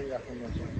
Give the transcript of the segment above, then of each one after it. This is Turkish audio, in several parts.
ahí la.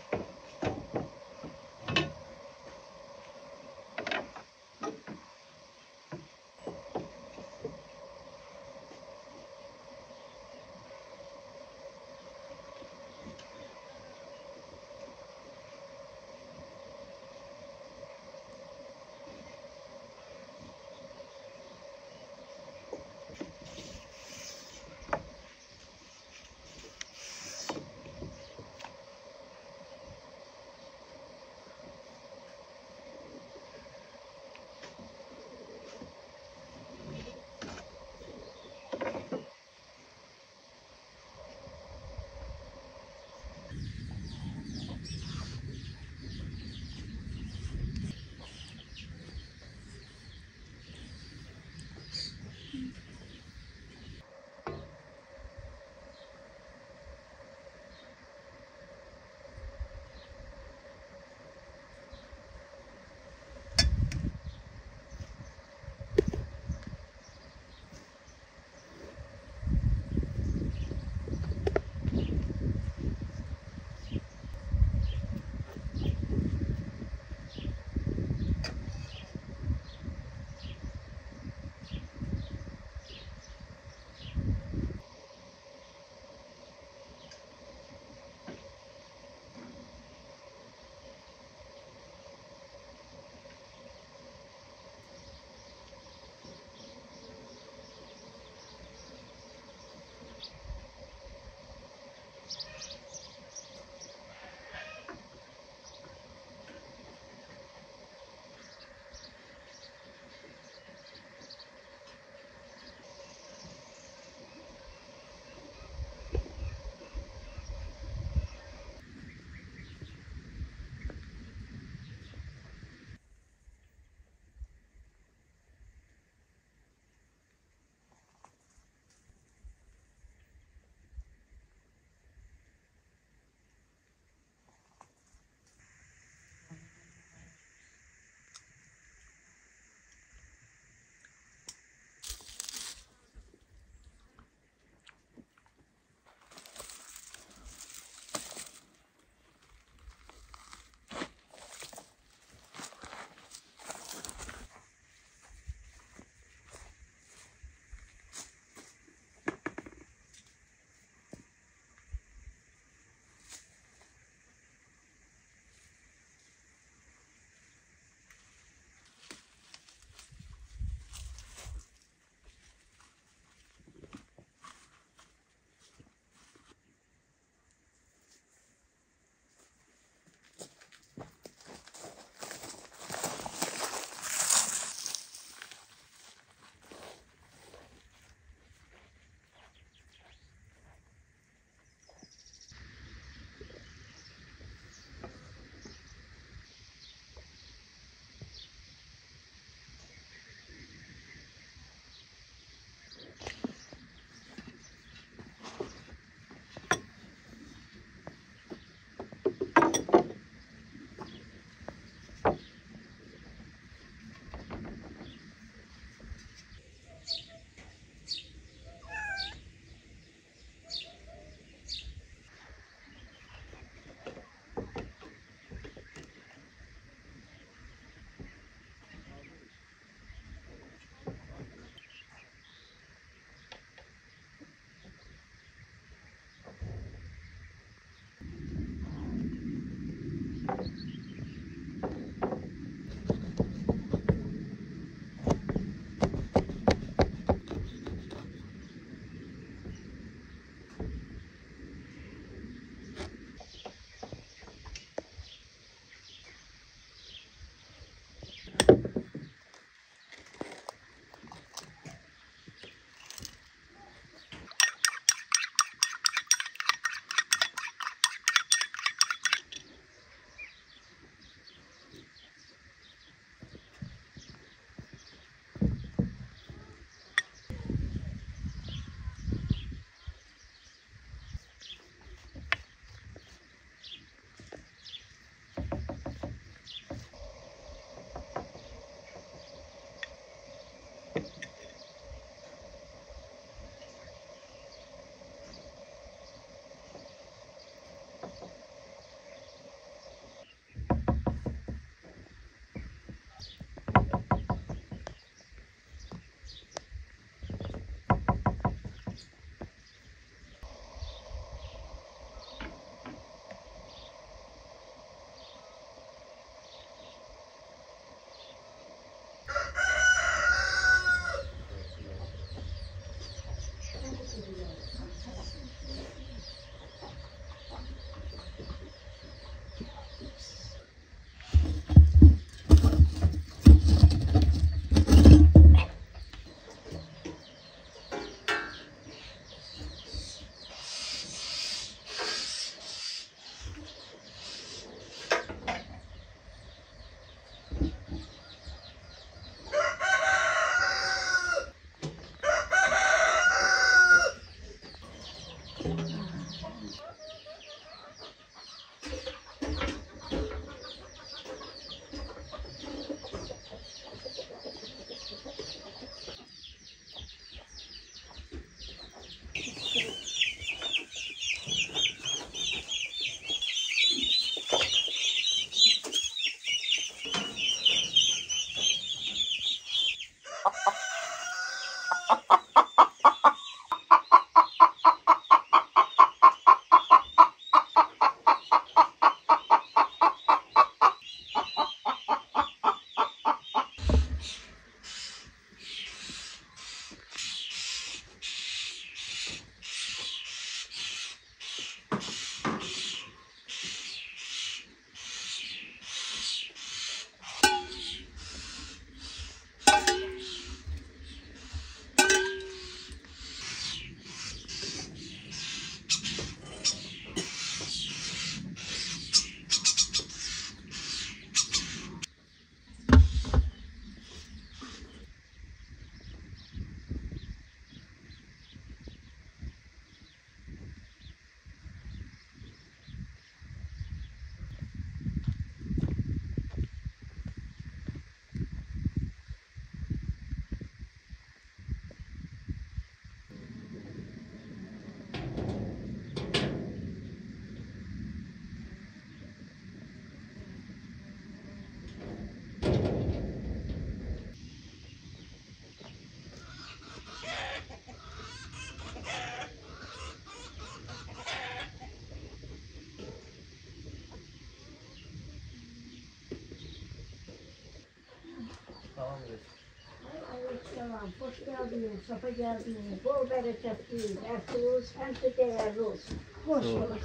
Hoş geldiniz, safa geldiniz. Bol bereketli, ersiniz, hem de değerli olsun. Hoş bulduk.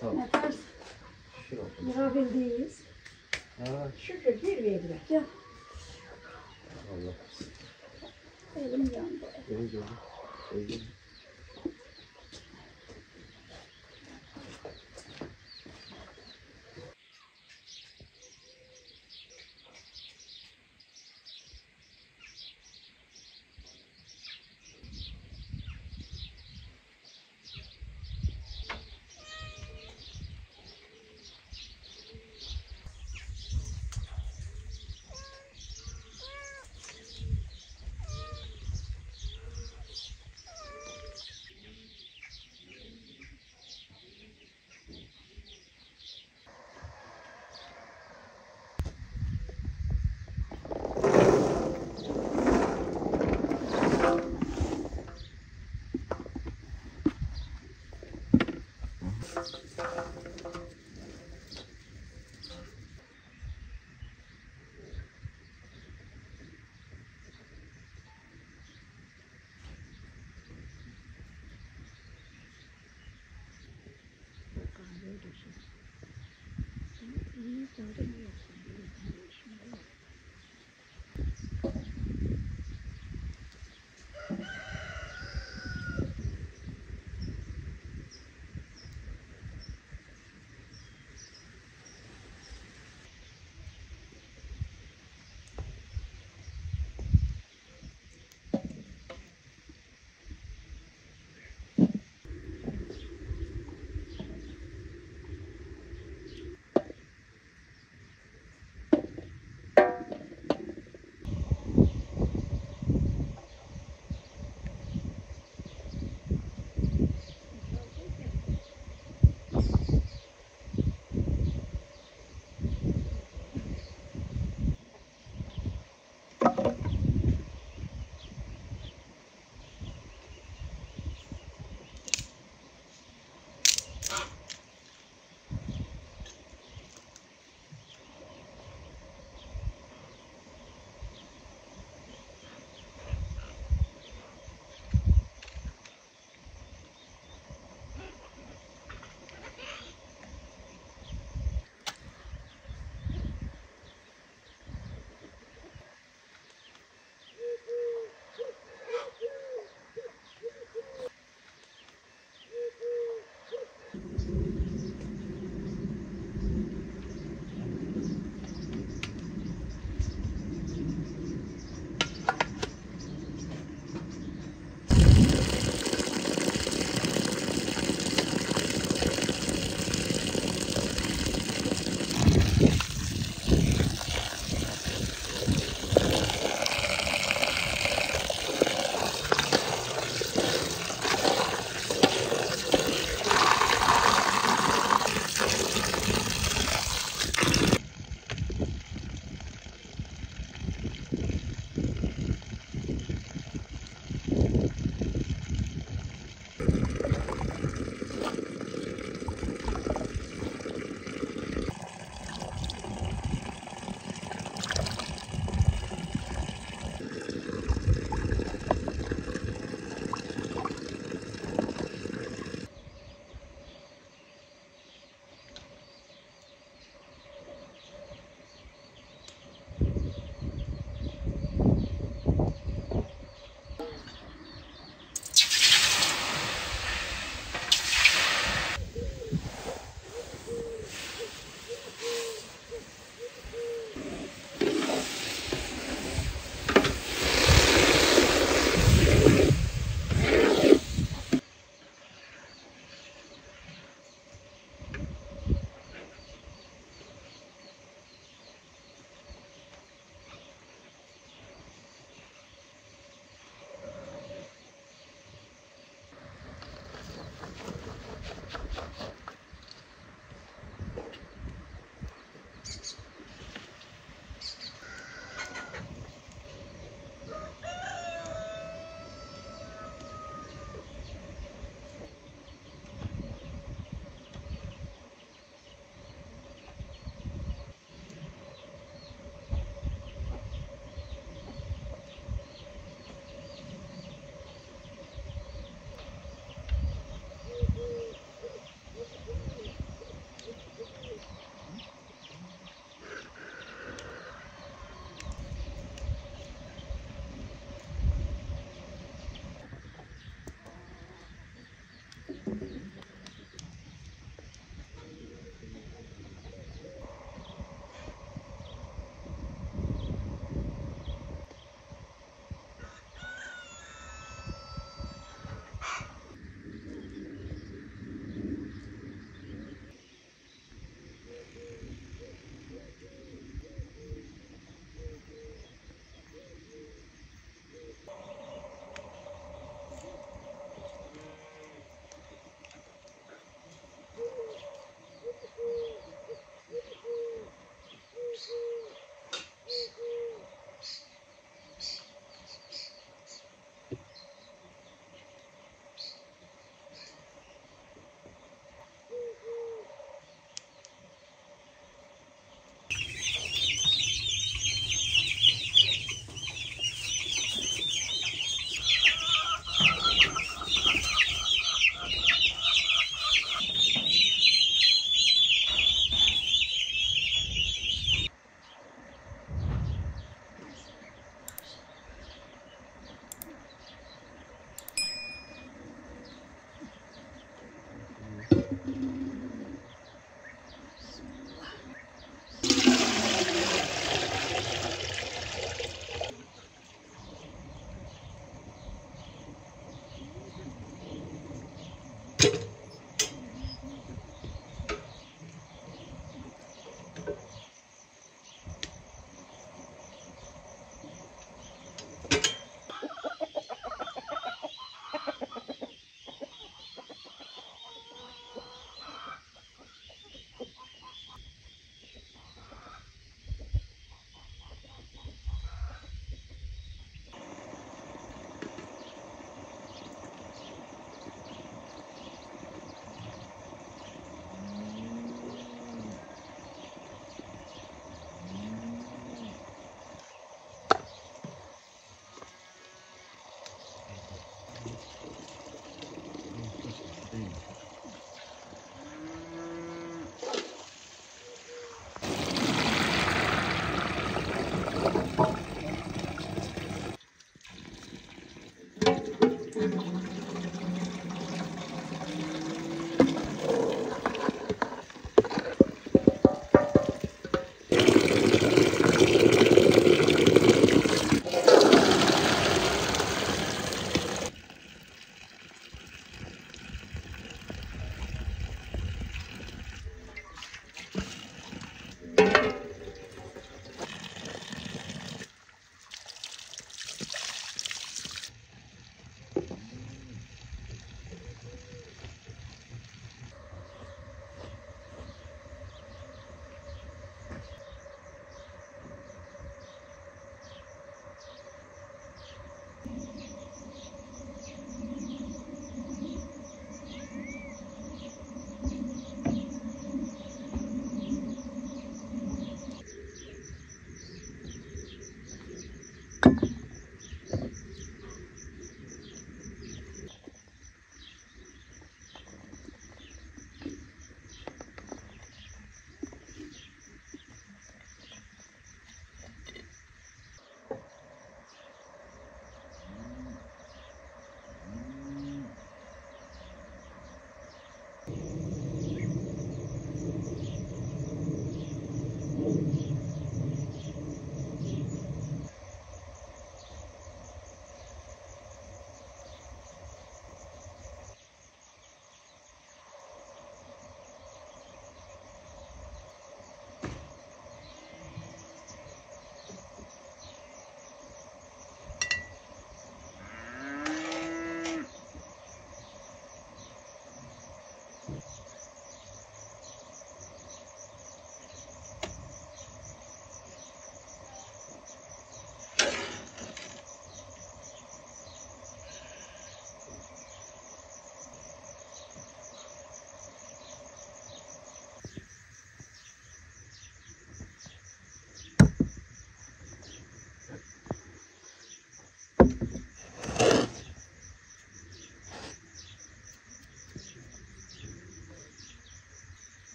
Sağ ol. Ne tarz Şükür olsun. mirabildiyiz. Ha, Şükür bir verdiler. Ya Allah. elim yandı.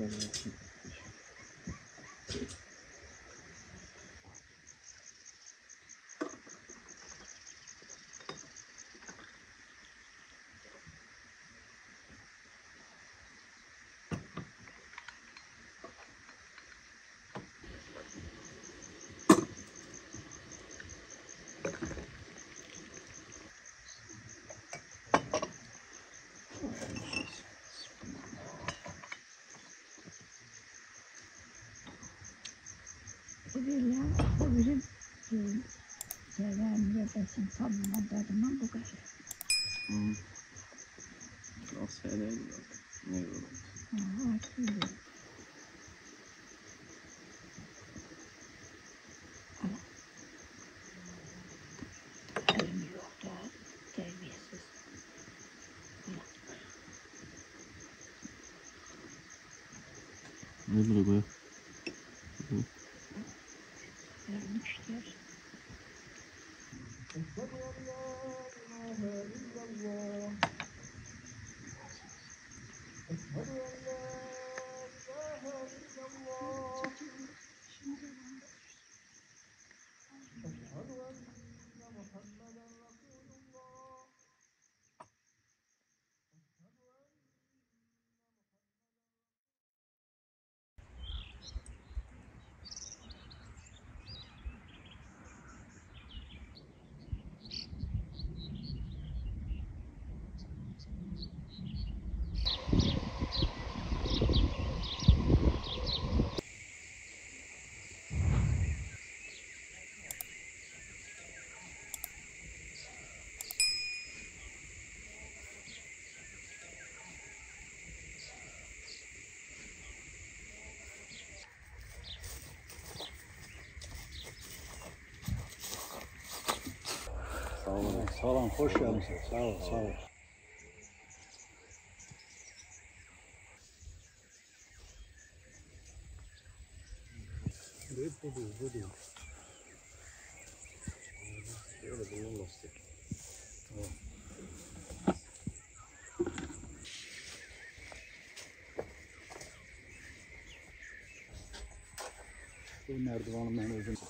Até a. 对呀，我就是，现在你把心放那边，什么都不管了，嗯。多鲜艳的，那个。嗯，可以。嗯。这个牛多，太美了。那什么？那什么狗呀？Sağ olun. Sağ olun, hoş geldiniz. Sağ ol, sağ ol. Bu değil, bu değil, bu değil. Öyle bundan nasıl? Bu merdivanı ben özüm.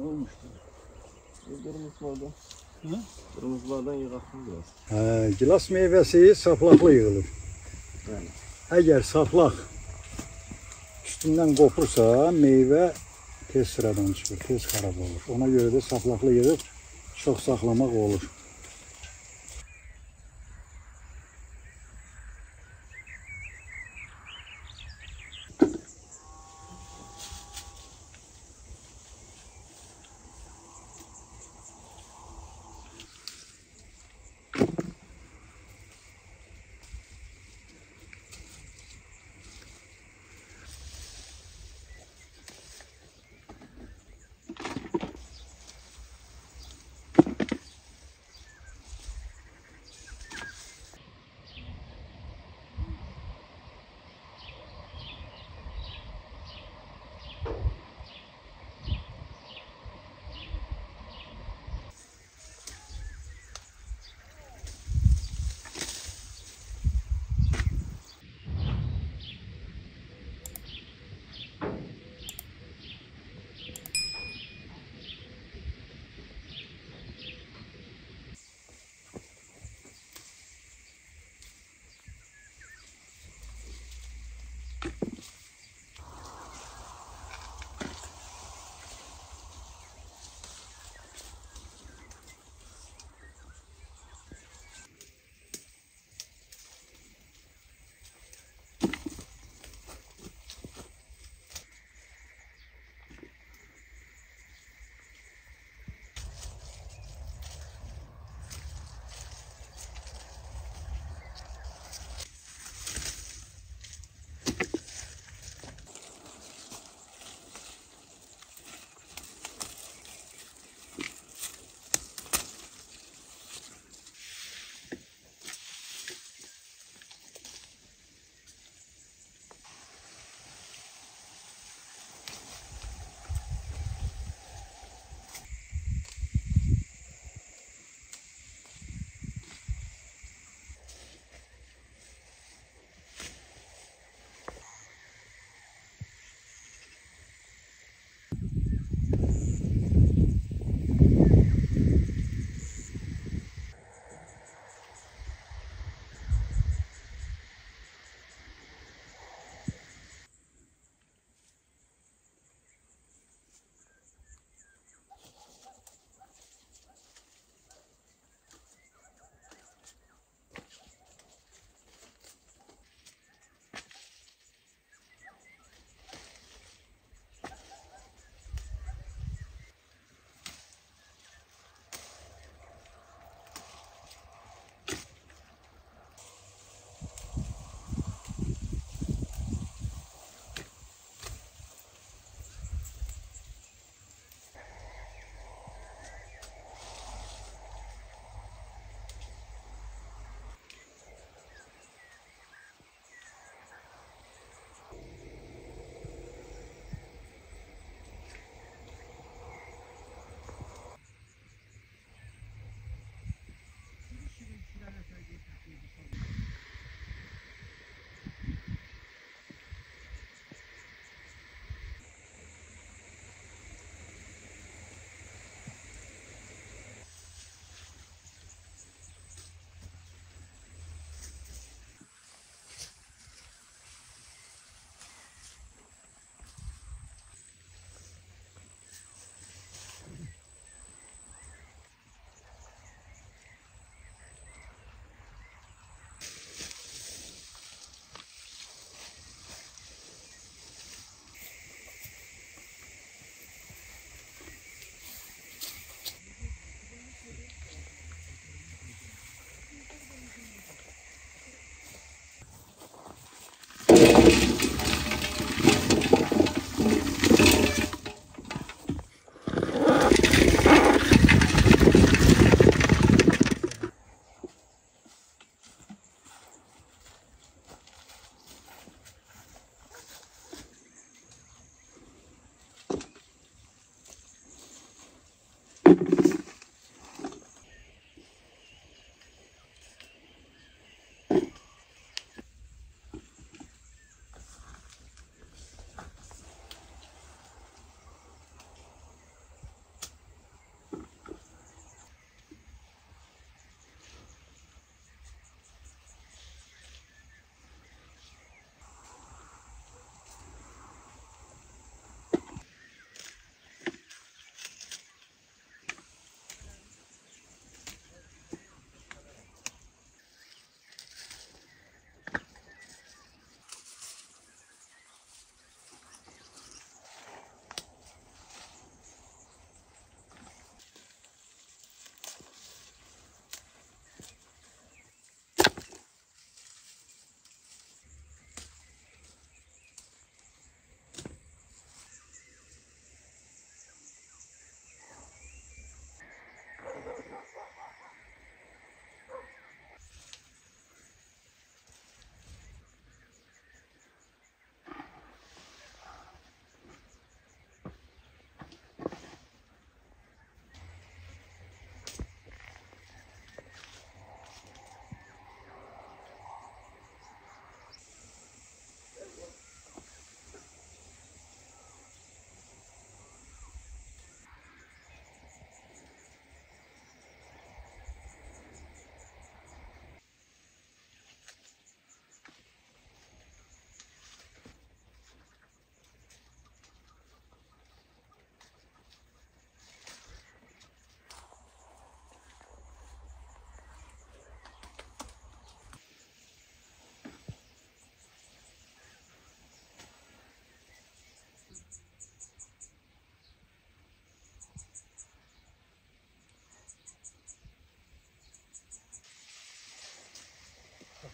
Ne olmuştu? Kırmızılardan. Hı? Kırmızılardan yıkattım biraz. Hə, gilas meyvəsi saplaqlı yığılır. Yani. Əgər saplaq üstündən qopursa, meyvə tez sıradan çıxır, tez xarab olur. Ona görə də saplaqlı yığıb çox saxlamaq olur.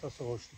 Kafası hoştu.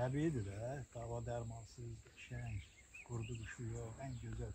Təbiidir də, dava dərmansız, qəşəng, qurdu quşu yox, ən gözəl.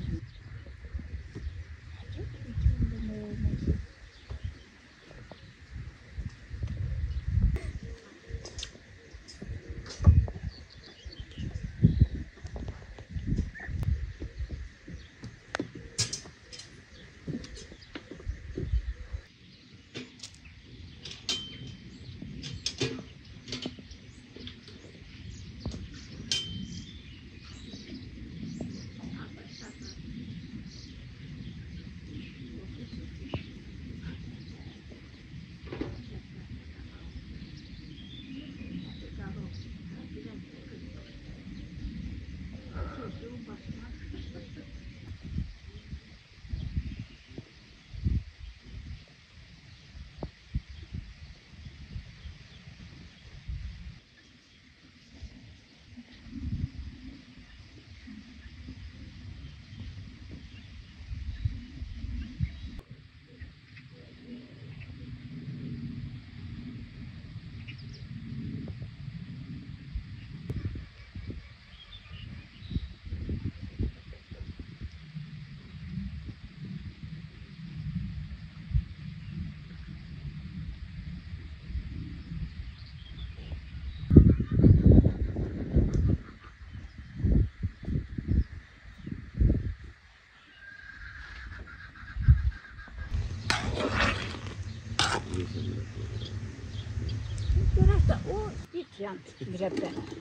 Selam Mürebber.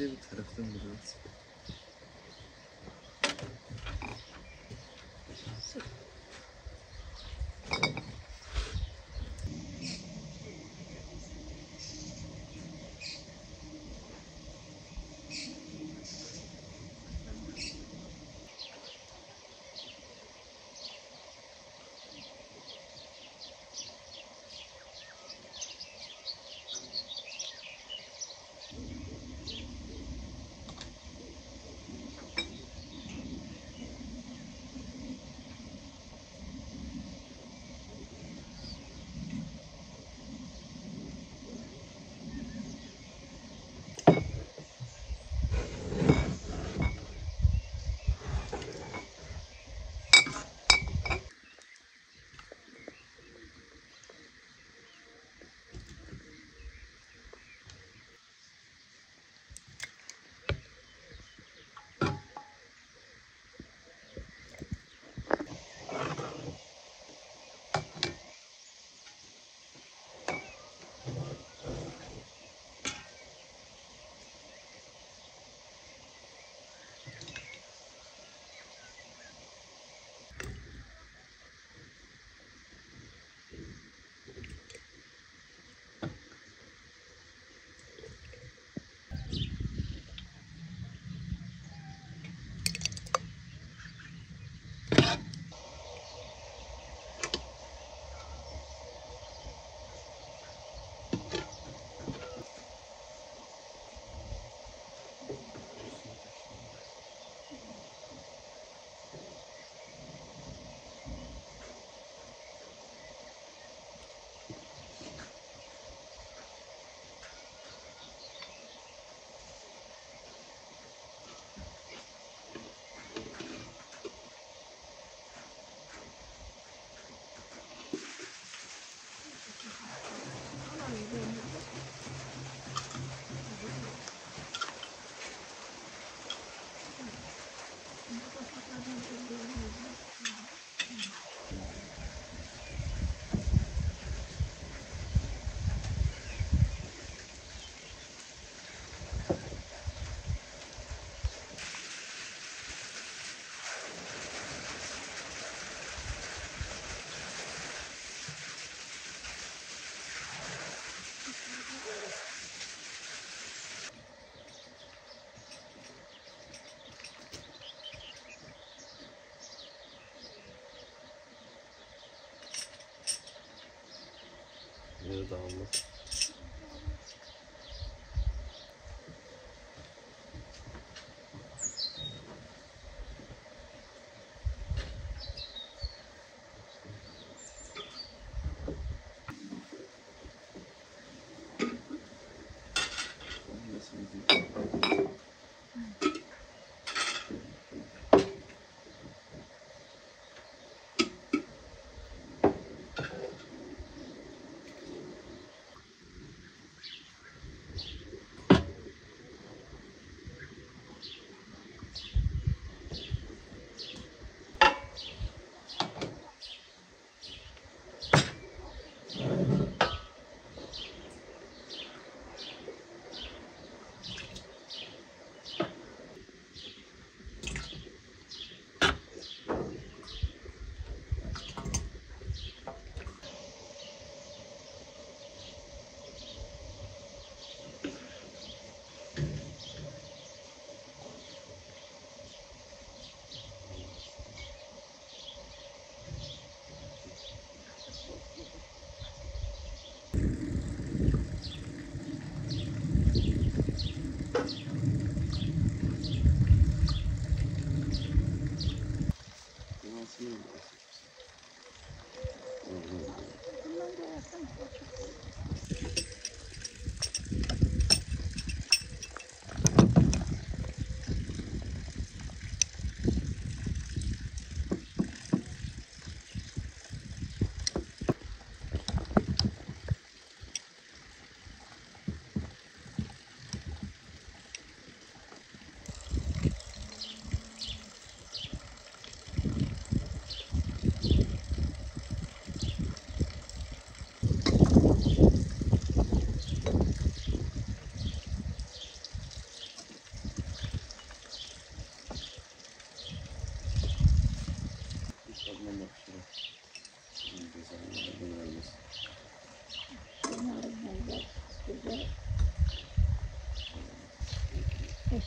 Bir taraftan biraz. Yine dağılmaz.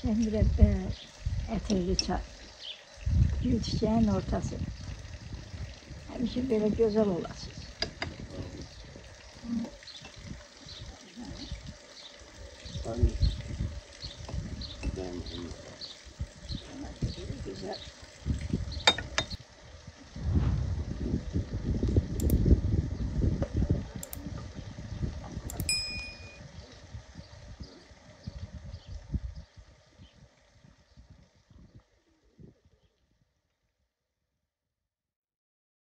Şəmirə e, ətirli çay. Gül çiçəyin ortası. Həmişə belə gözəl olasınız.